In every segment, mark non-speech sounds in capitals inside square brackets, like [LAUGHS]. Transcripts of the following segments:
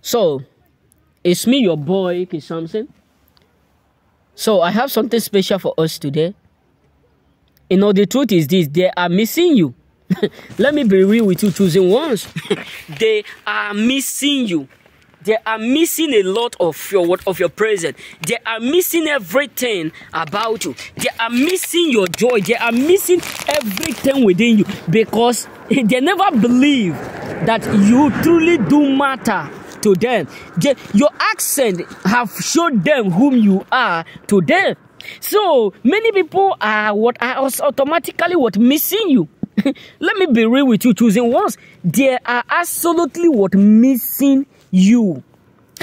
So, it's me, your boy, K. Samson. So, I have something special for us today. You know, the truth is this they are missing you. [LAUGHS] Let me be real with you, choosing ones. [LAUGHS] they are missing you. They are missing a lot of your what of your present. They are missing everything about you. They are missing your joy. They are missing everything within you because [LAUGHS] they never believe that you truly do matter to them. Your accent have showed them whom you are to them. So many people are what are automatically what missing you. [LAUGHS] Let me be real with you, choosing ones. They are absolutely what missing you.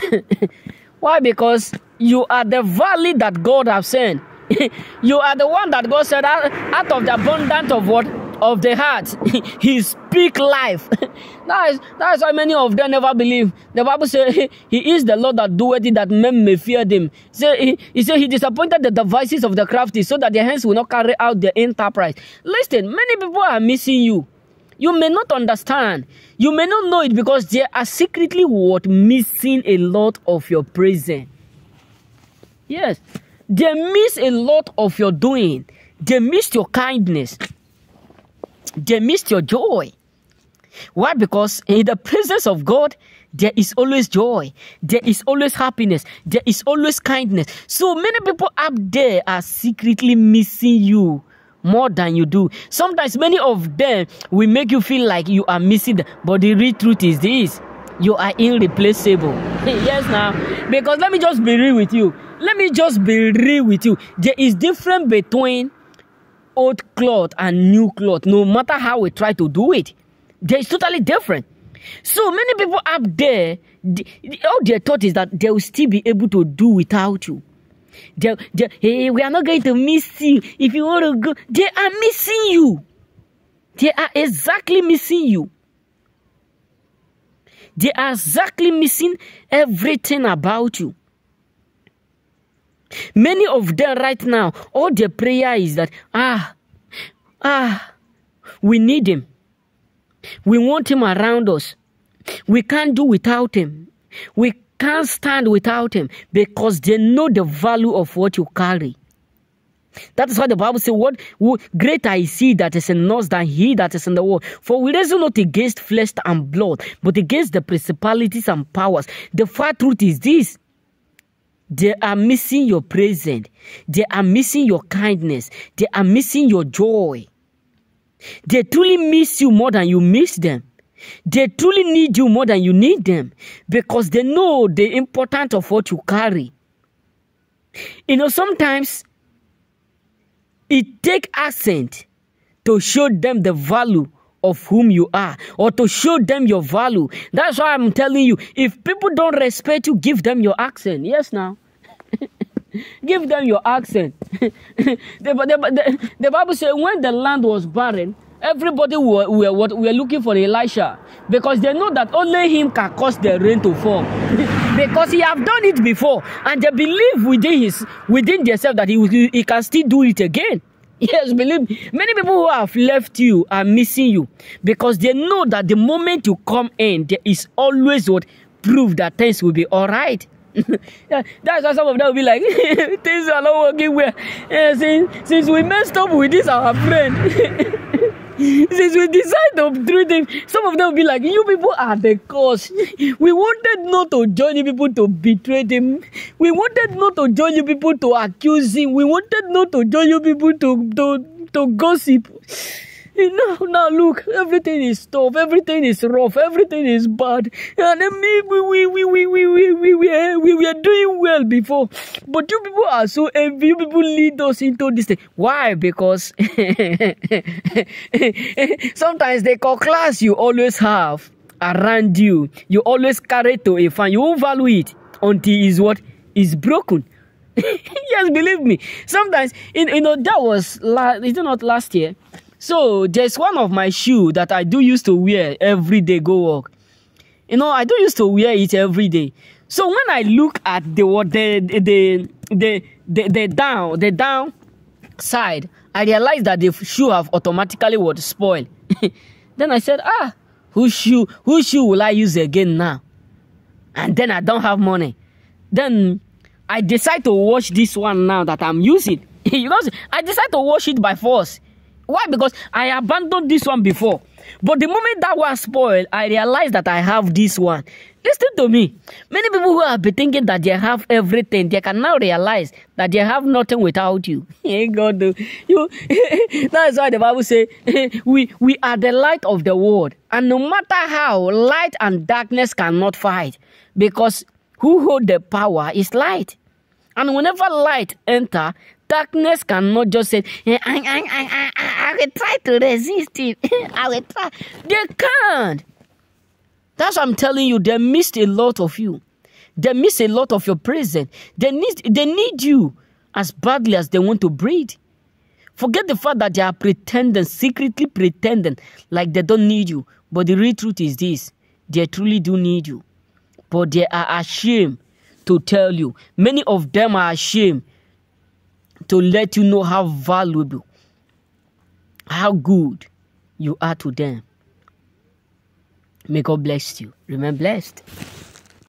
[LAUGHS] Why? Because you are the valley that God has sent. [LAUGHS] you are the one that God said out of the abundance of what of the heart [LAUGHS] he speak life [LAUGHS] that is that is why many of them never believe the bible say [LAUGHS] he is the lord that doeth it that men may fear him say he, he say he disappointed the devices of the crafty so that their hands will not carry out their enterprise listen many people are missing you you may not understand. You may not know it because they are secretly what missing a lot of your present. Yes, they miss a lot of your doing. They miss your kindness. They miss your joy. Why? Because in the presence of God, there is always joy. There is always happiness. There is always kindness. So many people up there are secretly missing you more than you do. Sometimes many of them will make you feel like you are missing them, but the real truth is this you are irreplaceable. [LAUGHS] yes, now, because let me just be real with you. Let me just be real with you. There is difference between old cloth and new cloth. No matter how we try to do it, is totally different. So many people up there, all their thought is that they will still be able to do without you. They, they, hey, we are not going to miss you. If you want to go, they are missing you. They are exactly missing you. They are exactly missing everything about you. Many of them right now, all their prayer is that, ah, ah, we need him. We want him around us. We can't do without him. We can't stand without him because they know the value of what you carry. That is why the Bible says, What, greater is he that is in us than he that is in the world. For we wrestle not against flesh and blood, but against the principalities and powers. The far truth is this. They are missing your presence. They are missing your kindness. They are missing your joy. They truly miss you more than you miss them. They truly need you more than you need them because they know the importance of what you carry. You know, sometimes it take accent to show them the value of whom you are or to show them your value. That's why I'm telling you, if people don't respect you, give them your accent. Yes, now. [LAUGHS] give them your accent. [LAUGHS] the, the, the, the Bible says when the land was barren, everybody were, were, were looking for Elisha because they know that only him can cause the rain to fall [LAUGHS] because he have done it before and they believe within his within themselves that he, he can still do it again yes believe me. many people who have left you are missing you because they know that the moment you come in there is always what prove that things will be all right [LAUGHS] yeah, that's why some of them will be like, [LAUGHS] things are not working well. Yeah, since, since we messed up with this, our friend. [LAUGHS] Since we decide to treat him, some of them will be like, You people are the cause. We wanted not to join you people to betray him. We wanted not to join you people to accuse him. We wanted not to join you people to, to, to gossip. Now, now look, everything is tough, everything is rough, everything is bad. And me, we, we, we, we, we, we, we, we, eh, we were doing well before. But you people are so envy, you people lead us into this thing. Why? Because [LAUGHS] sometimes the class you always have around you, you always carry to a fan. You won't value it until is what is broken. [LAUGHS] yes, believe me. Sometimes, you know, that was, is it not last year? So there's one of my shoe that I do used to wear every day go work. You know, I do used to wear it every day. So when I look at the the the the the, the down the down side, I realized that the shoe have automatically what spoil. [LAUGHS] then I said, ah, whose shoe whose shoe will I use again now? and then I don't have money. Then I decide to wash this one now that I'm using. [LAUGHS] you know, I decide to wash it by force. Why? Because I abandoned this one before. But the moment that one spoiled, I realized that I have this one. Listen to me. Many people who have been thinking that they have everything, they can now realize that they have nothing without you. [LAUGHS] God, you. [LAUGHS] That's why the Bible says [LAUGHS] we we are the light of the world, and no matter how light and darkness cannot fight, because who hold the power is light. And whenever light enter, darkness cannot just say, eh, I, I, I, I, I will try to resist it. [LAUGHS] I will try. They can't. That's what I'm telling you. They missed a lot of you. They miss a lot of your presence. They need, they need you as badly as they want to breathe. Forget the fact that they are pretending, secretly pretending like they don't need you. But the real truth is this they truly do need you. But they are ashamed to tell you. Many of them are ashamed to let you know how valuable, how good you are to them. May God bless you. Remain blessed.